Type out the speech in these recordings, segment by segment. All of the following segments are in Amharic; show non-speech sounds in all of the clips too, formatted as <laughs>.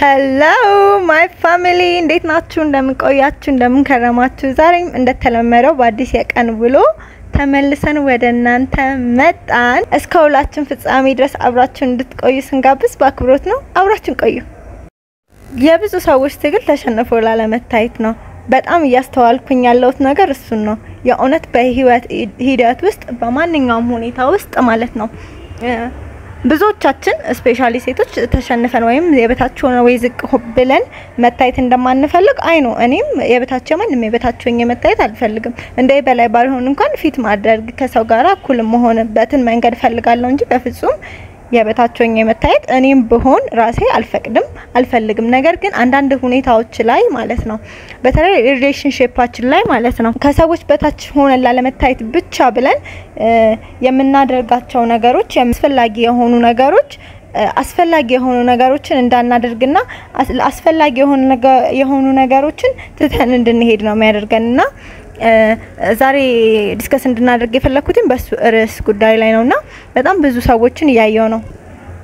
Hello my family እንዴት ናችሁ? እንደምን ቆያችሁ? እንደምን ከረማችሁ? ዛሬም እንደተለመደው በአዲስ የቀን ውሎ ተመልሰን ወደ እናንተ መጣን። እስከ ውላችን ፍጻሜ ድረስ አብራችሁን እንድትቆዩ ስንጋብዝ በአክብሮት ነው። አብራችሁን ቆዩ። የብዙ ሰዎች ትግል ተሸንፎ ላለመታየት ነው። በጣም እያስተዋልኩኝ ያለሁት ነገር እሱን ነው። የእውነት በህይወት ሂደት ውስጥ በማንኛውም ሁኔታ ውስጥ ማለት ነው ብዙዎቻችን specially ሴቶች ተሸንፈን ወይም የበታች ሆነን ወይ ዝቅ ብለን መታየት እንደማንፈልግ እያየው ነው። እኔም የበታቸው ማንም የበታች ሆኜ መታየት አልፈልግም። እንደ በላይ ባልሆን እንኳን ፊት ማድረግ ከሰው ጋር እኩል መሆንበትን መንገድ ፈልጋለሁ እንጂ በፍጹም የበታች ሆኜ መታየት እኔም ብሆን ራሴ አልፈቅድም አልፈልግም። ነገር ግን አንዳንድ ሁኔታዎች ላይ ማለት ነው በተለይ relationship ኣችን ላይ ማለት ነው ከሰዎች በታች ሆነን ላለመታየት ብቻ ብለን የምናደርጋቸው ነገሮች አስፈላጊ የሆኑ ነገሮች አስፈላጊ የሆኑ ነገሮችን እንዳናደርግና አስፈላጊ የሆኑ ነገሮችን ትተን እንድንሄድ ነው የሚያደርገንና ዛሬ discuss እንድናደርግ የፈለኩትም በሱ ርዕስ ጉዳይ ላይ ነውና በጣም ብዙ ሰዎችን እያየው ነው።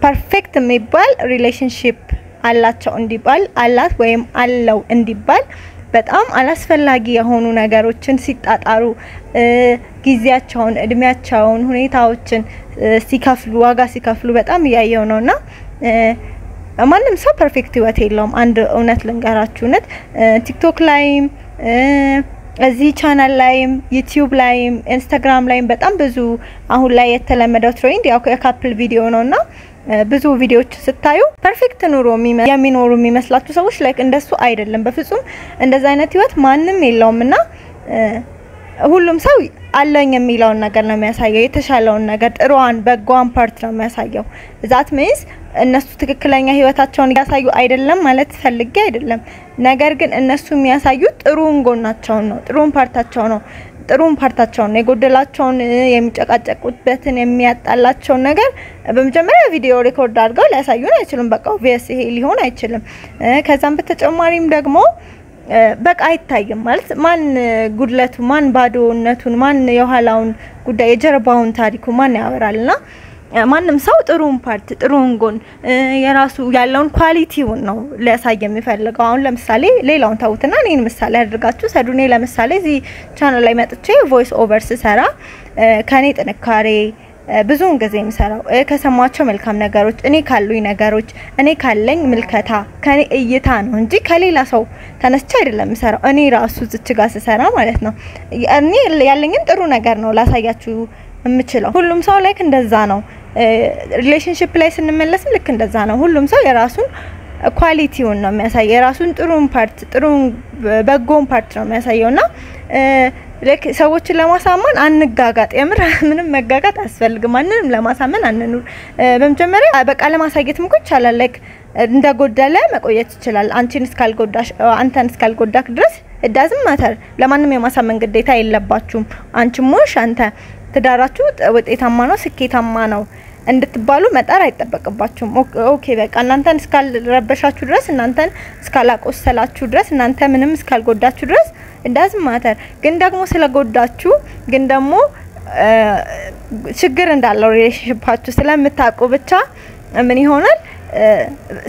perfect የሚባል relationship አላቸው እንዲባል አላት ወይም አለው እንዲባል በጣም አላስፈላጊ የሆኑ ነገሮችን ሲጣጣሩ ጊዜያቸውን፣ እድሜያቸውን፣ ሁኔታዎችን ሲከፍሉ ዋጋ ሲከፍሉ በጣም እያየው ነውና ማንም ሰው perfect ህይወት የለውም። አንድ እውነት ልንገራችሁ፣ እውነት ቲክቶክ ላይም እዚህ ቻናል ላይም ዩቲዩብ ላይም ኢንስታግራም ላይም በጣም ብዙ አሁን ላይ የተለመደው trend ያው የ couple ቪዲዮ ነውና ብዙ ቪዲዮዎች ስታዩ perfect ኑሮ የሚኖሩ የሚመስላችሁ ሰዎች like እንደሱ አይደለም። በፍጹም እንደዛ አይነት ህይወት ማንም የለውም እና ሁሉም ሰው አለኝ የሚለውን ነገር ነው የሚያሳየው። የተሻለውን ነገር ጥሩውን በጎውን part ነው የሚያሳየው። that means እነሱ ትክክለኛ ህይወታቸውን እያሳዩ አይደለም ማለት ፈልጌ አይደለም። ነገር ግን እነሱ የሚያሳዩት ጥሩን ጎናቸውን ነው፣ ጥሩን part ኣቸው ነው፣ ጥሩን part ኣቸውን ነው። የጎደላቸውን የሚጨቃጨቁበትን የሚያጣላቸውን ነገር በመጀመሪያ ቪዲዮ record አድርገው ሊያሳዩን አይችሉም። በቃ obvious ይሄ ሊሆን አይችልም። ከዛም በተጨማሪም ደግሞ በቃ አይታይም ማለት ማን ጉድለቱ ማን ባዶነቱን ማን የኋላውን ጉዳይ የጀርባውን ታሪኩ ማን ያወራልና ማንም ሰው ጥሩን part ጥሩን ጎን የራሱ ያለውን quality ውን ነው ሊያሳይ የሚፈልገው። አሁን ለምሳሌ ሌላውን ተውትና እኔን ምሳሌ አድርጋችሁ ውሰዱኝ ለምሳሌ እዚህ ቻናል ላይ መጥቼ voice over ስሰራ ከኔ ጥንካሬ ብዙውን ጊዜ የምሰራው ከሰማቸው መልካም ነገሮች እኔ ካሉኝ ነገሮች እኔ ካለኝ ምልከታ ከኔ እይታ ነው እንጂ ከሌላ ሰው ተነስቼ አይደለም የምሰራው። እኔ ራሱ እዚች ጋር ስሰራ ማለት ነው እኔ ያለኝን ጥሩ ነገር ነው ላሳያችሁ የምችለው። ሁሉም ሰው like እንደዛ ነው። relationship ላይ ስንመለስም ልክ እንደዛ ነው። ሁሉም ሰው የራሱን quality ውን ነው የሚያሳየው። የራሱን ጥሩን part ጥሩን በጎን part ነው የሚያሳየውና ሰዎችን ለማሳመን አንጋጋጥ። የምር <laughs> ምንም መጋጋጥ አያስፈልግም። ማንንም ለማሳመን አንኑር። በመጀመሪያ በቃ ለማሳየትም እኮ ይቻላል። like እንደጎደለ መቆየት ይችላል። አንቺን እስካልጎዳሽ አንተን እስካልጎዳክ ድረስ it doesn't matter ለማንም የማሳመን ግዴታ የለባችሁም። አንቺም ሆንሽ አንተ ትዳራችሁ ውጤታማ ነው፣ ስኬታማ ነው እንድትባሉ መጣር አይጠበቅባችሁም። okay በቃ እናንተን እስካልረበሻችሁ ድረስ እናንተን እስካላቆሰላችሁ ድረስ እናንተ ምንም እስካልጎዳችሁ ድረስ it doesn't matter ግን ደግሞ ስለጎዳችሁ ግን ደግሞ ችግር እንዳለው relationship ኣችሁ ስለምታውቁ ብቻ ምን ይሆናል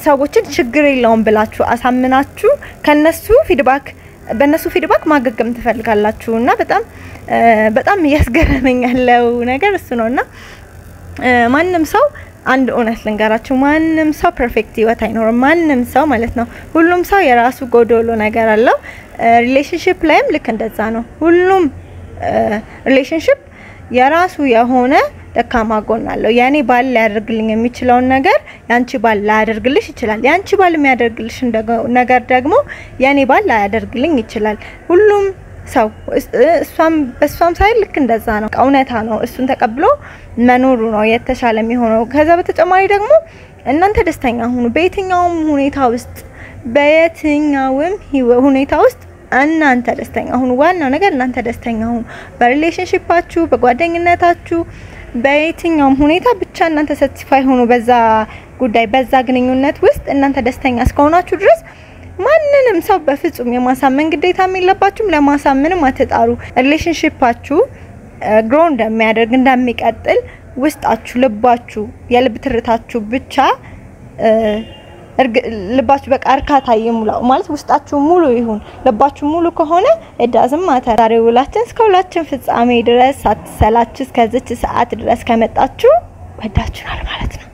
ሰዎችን ችግር የለውም ብላችሁ አሳምናችሁ ከነሱ feedback በእነሱ feedback ማገገም ትፈልጋላችሁ እና በጣም በጣም እያስገረመኝ ያለው ነገር እሱ ነው እና ማንም ሰው አንድ እውነት ልንገራችሁ፣ ማንም ሰው perfect ህይወት አይኖርም። ማንም ሰው ማለት ነው። ሁሉም ሰው የራሱ ጎዶሎ ነገር አለው። relationship ላይም ልክ እንደዛ ነው። ሁሉም relationship የራሱ የሆነ ደካማ ጎን አለው። የኔ ባል ሊያደርግልኝ የሚችለውን ነገር ያንቺ ባል ላያደርግልሽ ይችላል። ያንቺ ባል የሚያደርግልሽ ነገር ደግሞ የኔ ባል ላያደርግልኝ ይችላል። ሁሉም ሰው እሷም በእሷም ሳይል ልክ እንደዛ ነው። እውነታ ነው። እሱን ተቀብሎ መኖሩ ነው የተሻለ የሚሆነው። ከዛ በተጨማሪ ደግሞ እናንተ ደስተኛ ሁኑ። በየትኛውም ሁኔታ ውስጥ በየትኛውም ሁኔታ ውስጥ እናንተ ደስተኛ ሁኑ። ዋናው ነገር እናንተ ደስተኛ ሁኑ። በሪሌሽንሽፓችሁ፣ በጓደኝነታችሁ፣ በየትኛውም ሁኔታ ብቻ እናንተ ሰቲስፋይ ሁኑ። በዛ ጉዳይ በዛ ግንኙነት ውስጥ እናንተ ደስተኛ እስከሆናችሁ ድረስ ማንንም ሰው በፍጹም የማሳመን ግዴታ የለባችሁም። ለማሳመንም አትጣሩ። ሪሌሽንሽፓችሁ ግሮ እንደሚያደርግ እንደሚቀጥል ውስጣችሁ፣ ልባችሁ፣ የልብ ትርታችሁ ብቻ ልባችሁ በቃ እርካታ ይሙላው ማለት ውስጣችሁ ሙሉ ይሁን። ልባችሁ ሙሉ ከሆነ it doesn't matter ዛሬ ውላችን እስከ ውላችን ፍጻሜ ድረስ ሳትሰላችሁ እስከዚች ሰዓት ድረስ ከመጣችሁ ወዳችኋል ማለት ነው።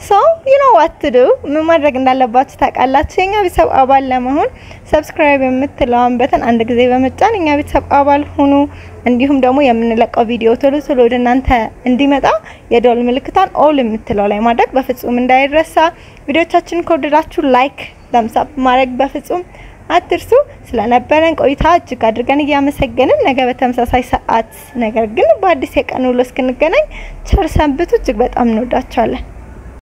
so you know what to do ምን ማድረግ እንዳለባችሁ ታውቃላችሁ። የኛ ቤተሰብ አባል ለመሆን subscribe የምትለዋን button አንድ ጊዜ በመጫን የኛ ቤተሰብ አባል ሁኑ። እንዲሁም ደግሞ የምንለቀው ቪዲዮ ቶሎ ቶሎ ወደ እናንተ እንዲመጣ የደወል ምልክቷን all የምትለው ላይ ማድረግ በፍጹም እንዳይረሳ። ቪዲዮቻችንን ከወደዳችሁ like፣ thumbs up ማድረግ በፍጹም አትርሱ። ስለነበረን ቆይታ እጅግ አድርገን እያመሰገንን ነገ በተመሳሳይ ሰዓት ነገር ግን በአዲስ የቀን ውሎ እስክንገናኝ ቸር ሰንብቱ። እጅግ በጣም እንወዳችኋለን።